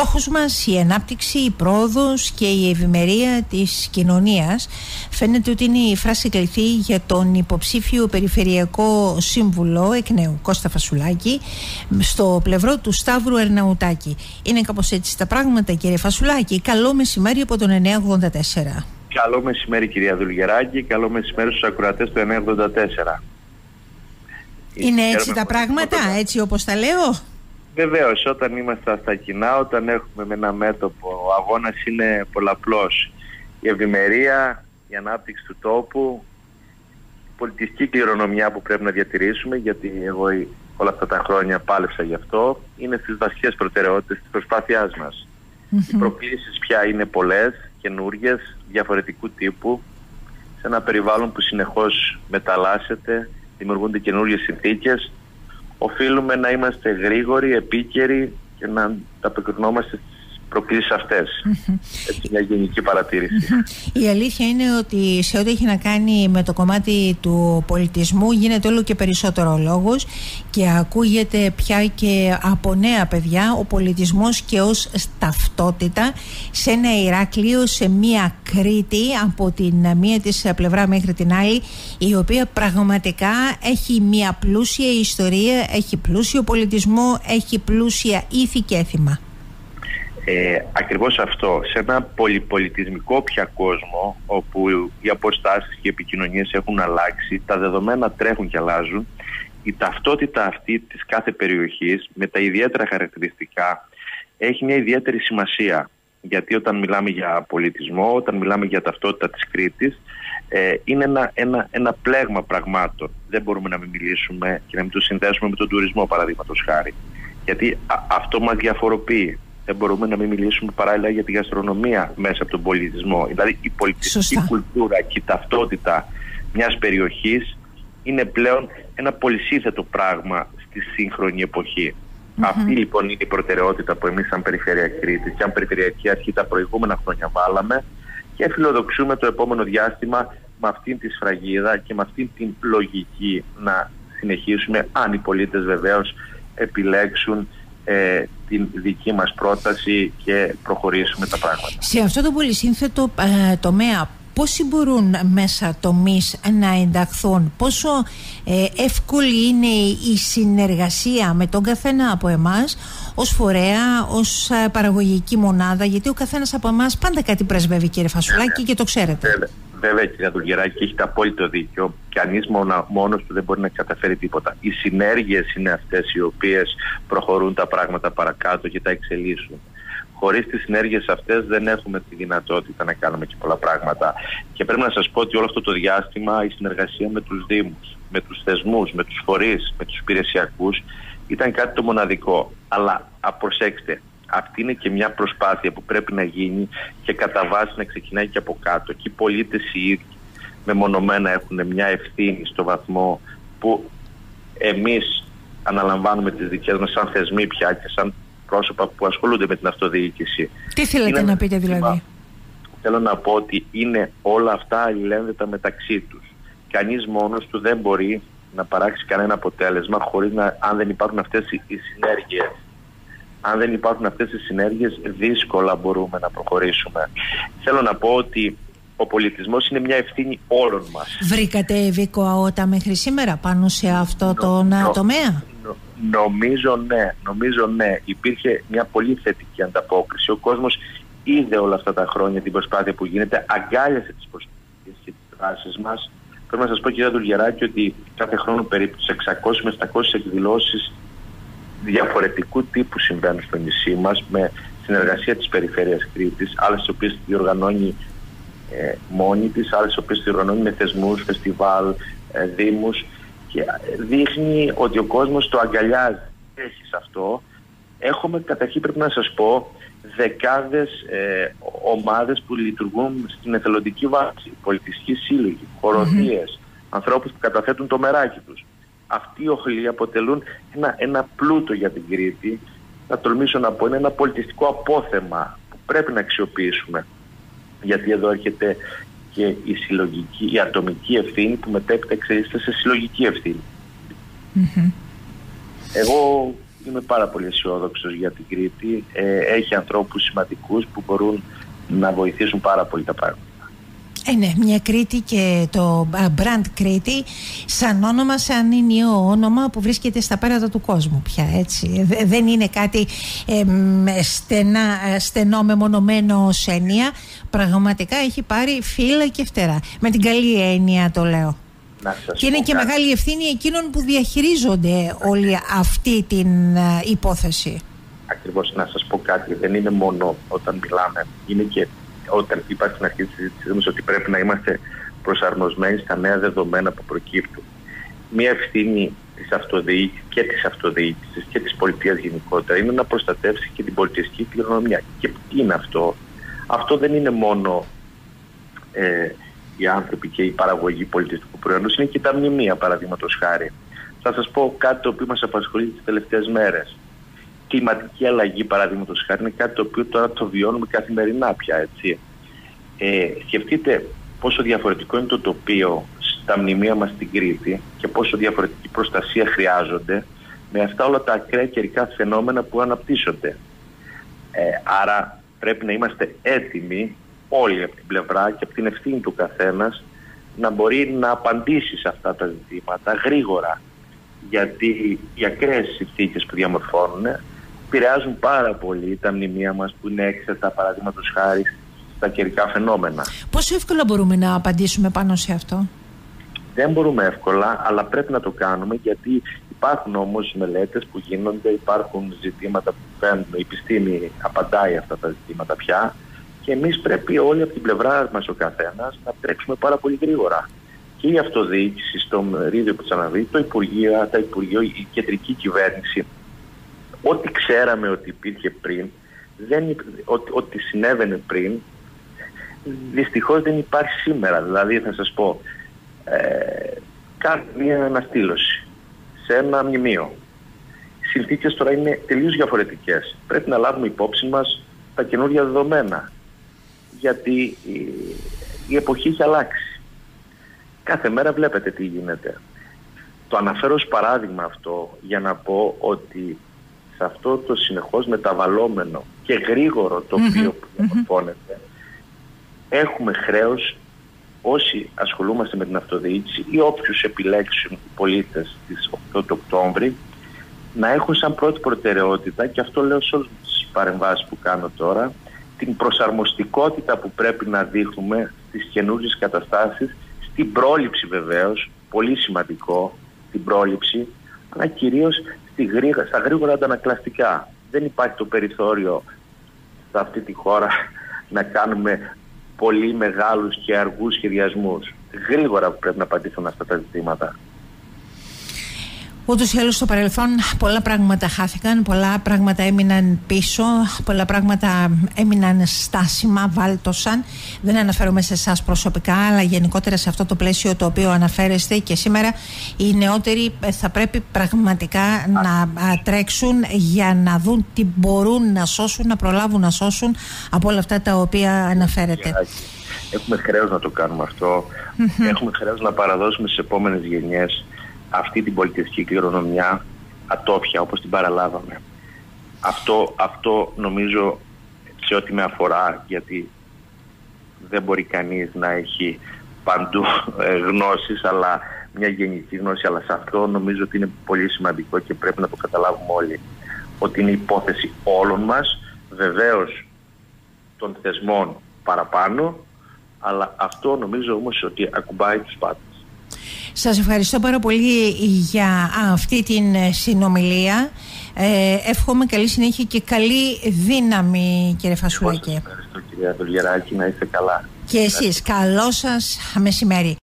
στόχος μας η ανάπτυξη, η πρόοδος και η ευημερία της κοινωνίας φαίνεται ότι είναι η φράση κληθή για τον υποψήφιο περιφερειακό σύμβουλο εκ νέου Κώστα Φασουλάκη στο πλευρό του Σταύρου Ερναουτάκη. Είναι κάπως έτσι τα πράγματα κύριε Φασουλάκη. Καλό μεσημέρι από τον 984. Καλό μεσημέρι κυρία Δουλγεράκη, καλό μεσημέρι στους ακροατές του 984. Είναι έτσι τα πράγματα, έτσι όπως τα λέω; Βεβαίως, όταν είμαστε στα κοινά, όταν έχουμε με ένα μέτωπο, ο αγώνας είναι πολλαπλός. Η ευημερία, η ανάπτυξη του τόπου, η πολιτιστική κληρονομιά που πρέπει να διατηρήσουμε, γιατί εγώ όλα αυτά τα χρόνια πάλεψα γι' αυτό, είναι στις βασικές προτεραιότητες της προσπάθειάς μας. Οι προκλήσεις πια είναι πολλές, καινούριε, διαφορετικού τύπου, σε ένα περιβάλλον που συνεχώς μεταλλάσσεται, δημιουργούνται καινούριε συνθήκες οφείλουμε να είμαστε γρήγοροι, επίκαιροι και να ανταποκρινόμαστε προκλήσεις αυτές. Έτσι μια γενική παρατήρηση. Η αλήθεια είναι ότι σε ό,τι έχει να κάνει με το κομμάτι του πολιτισμού γίνεται όλο και περισσότερο λόγος και ακούγεται πια και από νέα παιδιά ο πολιτισμός και ως ταυτότητα σε ένα Ηράκλειο, σε μία Κρήτη από την μία της πλευρά μέχρι την άλλη η οποία πραγματικά έχει μία πλούσια ιστορία, έχει πλούσιο πολιτισμό, έχει πλούσια ήθη και έθιμα. Ε, ακριβώς αυτό, σε ένα πολυπολιτισμικό πια κόσμο όπου οι αποστάσεις και οι επικοινωνίες έχουν αλλάξει, τα δεδομένα τρέχουν και αλλάζουν, η ταυτότητα αυτή της κάθε περιοχής με τα ιδιαίτερα χαρακτηριστικά έχει μια ιδιαίτερη σημασία. Γιατί όταν μιλάμε για πολιτισμό, όταν μιλάμε για ταυτότητα της Κρήτης, ε, είναι ένα, ένα, ένα πλέγμα πραγμάτων. Δεν μπορούμε να μην μιλήσουμε και να μην το συνδέσουμε με τον τουρισμό, παραδείγματος χάρη. Γιατί αυτό μας διαφοροποιεί δεν μπορούμε να μην μιλήσουμε παράλληλα για τη γαστρονομία μέσα από τον πολιτισμό. Δηλαδή η πολιτιστική κουλτούρα και η ταυτότητα μιας περιοχής είναι πλέον ένα πολυσύνθετο πράγμα στη σύγχρονη Αυτή λοιπόν είναι η προτεραιότητα που εμείς σαν Περιφέρεια Κρήτης και σαν Περιφερειακή Αρχή τα προηγούμενα χρόνια βάλαμε και φιλοδοξούμε το επόμενο διάστημα με αυτήν τη σφραγίδα και με αυτήν την λογική να συνεχίσουμε αν οι πολίτες βεβαίως επιλέξουν ε, την δική μας πρόταση και προχωρήσουμε τα πράγματα. Σε αυτό το πολυσύνθετο ε, τομέα πόσοι μπορούν μέσα τομείς να ενταχθούν, πόσο ε, εύκολη είναι η συνεργασία με τον καθένα από εμάς ως φορέα, ως ε, παραγωγική μονάδα, γιατί ο καθένας από εμάς πάντα κάτι πρεσβεύει κύριε Φασουλάκη και το ξέρετε. Βέβαια, κυρία Δουλγεράκη, έχετε απόλυτο δίκιο. Κανείς μόνος του δεν μπορεί να καταφέρει τίποτα. Οι συνέργειες είναι αυτές οι οποίες προχωρούν τα πράγματα παρακάτω και τα εξελίσσουν. Χωρίς τις συνέργειες αυτές δεν έχουμε τη δυνατότητα να κάνουμε και πολλά πράγματα. Και πρέπει να σας πω ότι όλο αυτό το διάστημα η συνεργασία με τους Δήμους, με τους θεσμούς, με τους φορείς, με τους υπηρεσιακούς ήταν κάτι το μοναδικό. Αλλά προσέξτε, αυτή είναι και μια προσπάθεια που πρέπει να γίνει και κατά βάση να ξεκινάει και από κάτω. Και οι πολίτες οι ίδιοι μεμονωμένα έχουν μια ευθύνη στο βαθμό που εμείς αναλαμβάνουμε τις δικές μας σαν θεσμοί πια και σαν πρόσωπα που ασχολούνται με την αυτοδιοίκηση. Τι θέλετε να πείτε δηλαδή; Θέλω να πω ότι είναι όλα αυτά αλληλένδετα μεταξύ τους. Κανείς μόνος του δεν μπορεί να παράξει κανένα αποτέλεσμα χωρίς να, αν δεν υπάρχουν αυτές οι συνέργειες αν δεν υπάρχουν αυτές οι συνέργειες δύσκολα μπορούμε να προχωρήσουμε. Θέλω να πω ότι ο πολιτισμός είναι μια ευθύνη όλων μας. Βρήκατε Βίκο Αότα μέχρι σήμερα πάνω σε αυτό το νο, τομέα; νομίζω ναι, νομίζω ναι. Υπήρχε μια πολύ θετική ανταπόκριση. Ο κόσμος είδε όλα αυτά τα χρόνια την προσπάθεια που γίνεται, αγκάλιασε τις προσπάθειες και τις δράσεις μας. Πρέπει να σας πω κυρία Δουλγεράκη ότι κάθε χρόνο περίπου 600 με 700 εκδηλώσεις διαφορετικού τύπου συμβαίνουν στο νησί μας με συνεργασία της Περιφέρειας Κρήτης, άλλες οι οποίες διοργανώνει ε, μόνη της, άλλες οι οποίες διοργανώνει με θεσμούς, φεστιβάλ, ε, δήμους και ε, δείχνει ότι ο κόσμος το αγκαλιάζει. Έχει σε αυτό. Έχουμε καταρχήν πρέπει να σας πω δεκάδες ε, ομάδες που λειτουργούν στην εθελοντική βάση, πολιτιστικοί σύλλογοι, χοροδίες, mm-hmm. ανθρώπους που καταθέτουν το μεράκι τους αυτοί οι οχλοί αποτελούν ένα, ένα πλούτο για την Κρήτη. Θα τολμήσω να πω, είναι ένα πολιτιστικό απόθεμα που πρέπει να αξιοποιήσουμε. Γιατί εδώ έρχεται και η συλλογική, η ατομική ευθύνη που μετέπειτα εξελίσσεται σε συλλογική Εγώ είμαι πάρα πολύ αισιόδοξος για την Κρήτη. Ε, έχει ανθρώπους σημαντικούς που μπορούν να βοηθήσουν πάρα πολύ τα πράγματα. Ε, ναι, μια Κρήτη και το brand Κρήτη σαν όνομα, σαν ενιαίο όνομα που βρίσκεται στα πέρατα του κόσμου πια έτσι. Δεν είναι κάτι ε, στενά, στενό μεμονωμένο ως έννοια. Πραγματικά έχει πάρει φύλλα και φτερά. Με την καλή έννοια το λέω. Να και είναι και μεγάλη ευθύνη εκείνων που διαχειρίζονται όλη αυτή την υπόθεση. Ακριβώς να σας πω κάτι, δεν είναι μόνο όταν μιλάμε, είναι και όταν είπα στην αρχή της συζήτησή ότι πρέπει να είμαστε προσαρμοσμένοι στα νέα δεδομένα που προκύπτουν. Μία ευθύνη της αυτοδιοίκησης και της αυτοδιοίκησης και της πολιτείας γενικότερα είναι να προστατεύσει και την πολιτιστική κληρονομιά. Και τι είναι αυτό, Αυτό δεν είναι μόνο ε, οι άνθρωποι και η παραγωγή πολιτιστικού προϊόντος, είναι και τα μνημεία, παραδείγματος χάρη. Θα σας πω κάτι το οποίο μας απασχολεί τις τελευταίες μέρες κλιματική αλλαγή, παραδείγματος χάρη, είναι κάτι το οποίο τώρα το βιώνουμε καθημερινά πια. Έτσι. Ε, σκεφτείτε πόσο διαφορετικό είναι το τοπίο στα μνημεία μας στην Κρήτη και πόσο διαφορετική προστασία χρειάζονται με αυτά όλα τα ακραία καιρικά φαινόμενα που αναπτύσσονται. Ε, άρα πρέπει να είμαστε έτοιμοι όλοι από την πλευρά και από την ευθύνη του καθένας να μπορεί να απαντήσει σε αυτά τα ζητήματα γρήγορα γιατί οι ακραίες συνθήκες που διαμορφώνουν επηρεάζουν πάρα πολύ τα μνημεία μας που είναι έξερτα παραδείγματος χάρη στα καιρικά φαινόμενα. Πόσο εύκολα μπορούμε να απαντήσουμε πάνω σε αυτό; Δεν μπορούμε εύκολα, αλλά πρέπει να το κάνουμε γιατί υπάρχουν όμως μελέτες που γίνονται, υπάρχουν ζητήματα που φαίνουν, η επιστήμη απαντάει αυτά τα ζητήματα πια και εμείς πρέπει όλοι από την πλευρά μας ο καθένας να τρέξουμε πάρα πολύ γρήγορα. Και η αυτοδιοίκηση στο μερίδιο που αναβεί, το Υπουργείο, τα Υπουργείο, η κεντρική κυβέρνηση ό,τι ξέραμε ότι υπήρχε πριν, δεν, ότι, ότι συνέβαινε πριν, δυστυχώς δεν υπάρχει σήμερα. Δηλαδή θα σας πω, ε, κάνει μια αναστήλωση σε ένα μνημείο. Οι συνθήκες τώρα είναι τελείως διαφορετικές. Πρέπει να λάβουμε υπόψη μας τα καινούργια δεδομένα. Γιατί η, η εποχή έχει αλλάξει. Κάθε μέρα βλέπετε τι γίνεται. Το αναφέρω ως παράδειγμα αυτό για να πω ότι σε αυτό το συνεχώς μεταβαλλόμενο και γρήγορο τοπίο που διαμορφώνεται έχουμε χρέος όσοι ασχολούμαστε με την αυτοδιοίκηση ή όποιους επιλέξουν οι πολίτες της 8 του Οκτώβρη να έχουν σαν πρώτη προτεραιότητα και αυτό λέω σε όλες τις παρεμβάσεις που κάνω τώρα την προσαρμοστικότητα που πρέπει να δείχνουμε στις καινούργιες καταστάσεις στην πρόληψη βεβαίως, πολύ σημαντικό την πρόληψη αλλά κυρίως στη στα γρήγορα αντανακλαστικά. Δεν υπάρχει το περιθώριο σε αυτή τη χώρα να κάνουμε πολύ μεγάλους και αργούς σχεδιασμούς. Γρήγορα πρέπει να απαντηθούν αυτά τα ζητήματα. Ούτως ή άλλως στο παρελθόν πολλά πράγματα χάθηκαν, πολλά πράγματα έμειναν πίσω, πολλά πράγματα έμειναν στάσιμα, βάλτωσαν. Δεν αναφέρομαι σε εσάς προσωπικά, αλλά γενικότερα σε αυτό το πλαίσιο το οποίο αναφέρεστε και σήμερα οι νεότεροι ε, θα πρέπει πραγματικά να τρέξουν για να δουν τι μπορούν να σώσουν, να προλάβουν να σώσουν από όλα αυτά τα οποία αναφέρετε. Έχουμε χρέος να το κάνουμε Έχουμε χρέος να παραδώσουμε στις επόμενες γενιές αυτή την πολιτιστική κληρονομιά ατόφια όπως την παραλάβαμε. Αυτό, αυτό νομίζω σε ό,τι με αφορά γιατί δεν μπορεί κανείς να έχει παντού ε, γνώσεις αλλά μια γενική γνώση αλλά σε αυτό νομίζω ότι είναι πολύ σημαντικό και πρέπει να το καταλάβουμε όλοι ότι είναι υπόθεση όλων μας βεβαίως των θεσμών παραπάνω αλλά αυτό νομίζω όμως ότι ακουμπάει τους πάντες. Σας ευχαριστώ πάρα πολύ για αυτή την ε, συνομιλία. Ε, εύχομαι καλή συνέχεια και καλή δύναμη κύριε Φασουλάκη. Ευχαριστώ κυρία Δολιεράκη, να είστε καλά. Και εσείς, καλό σας μεσημέρι.